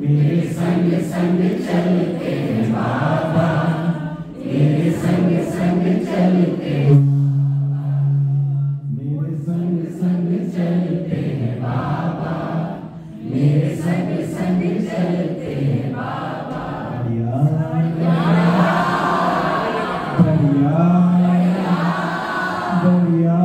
मेरे संग संग चलते बाबा मेरे संग संग चलते मेरे संग संग चलते बाबा मेरे संग संग चलते बाबा बढ़िया बढ़िया बढ़िया